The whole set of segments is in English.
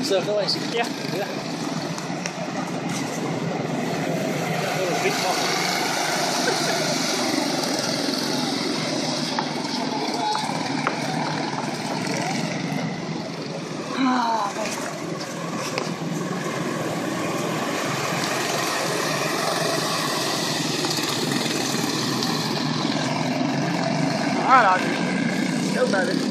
and stuff, don't they? Yeah. Yeah. Little big. All right, Audrie. Go, baby.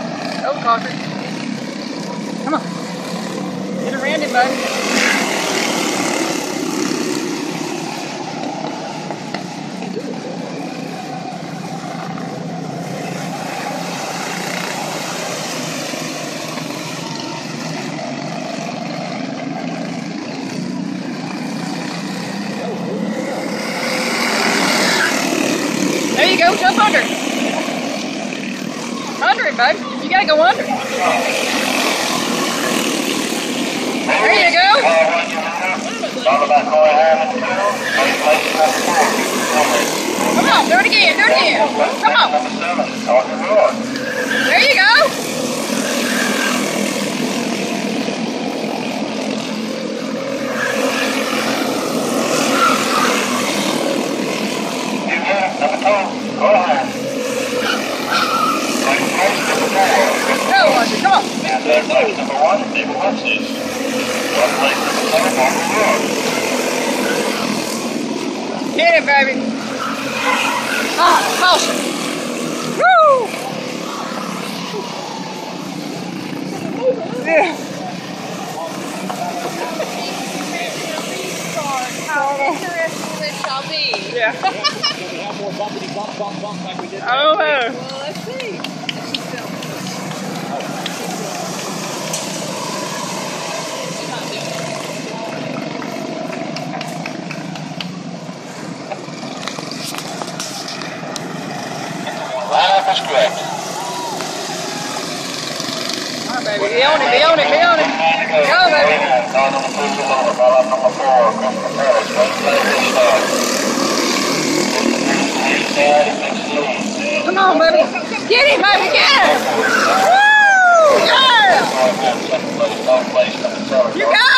Oh, go, Carter. Come on. Get around it, bud. There you go. Jump under. Under it, bud. You gotta go under. There you go. Come on, do it again, do it again. Come on. There you go. Go, Audrie, come Get it, baby. Ah, caution. Woo! Yeah. How interesting this shall be. Yeah. Can we have more bumpity bump, bump, bump like we did? I don't know. Well, let's see. Is correct. Come on, baby. Be on it, be on it, be on it. Go, baby. Come on, baby. Get him, baby, get him. Woo! Yeah! You go!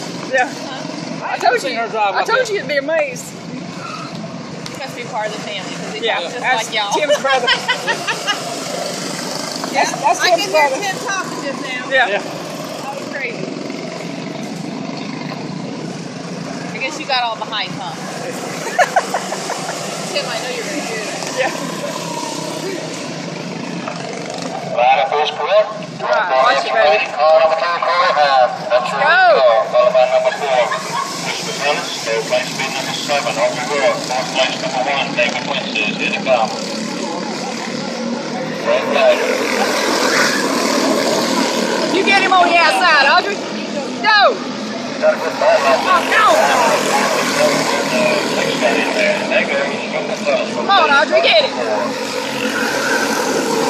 Yeah. I told you. I told you you'd be amazed. Must be part of the family because he Yeah. talks just That's like y'all. Tim's brother. yeah, that's I Tim's can hear. Tim talking just now. Yeah. Yeah. That was crazy. I guess you got all the hype, huh? Tim, I know you're very good. Yeah. Lineup is correct. Right, watch it, baby. Car number two, Corey High. That's your Go. lead car, number four. Mr. Phillips, third place speed number seven, Audrie Roy. Fourth place number one, David Winston, in the car. Red flag. You get him on the outside, Audrie. Go. Got a good ball out Oh, go. Next guy in there. There goes number seven. Come on, Audrie, get it.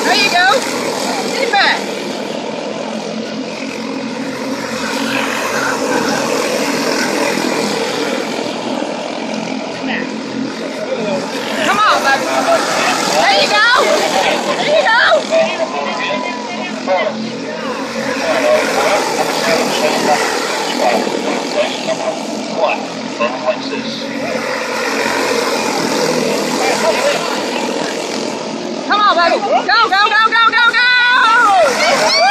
There you go. Get it back. Come on, baby. Go, go, go, go, go, go!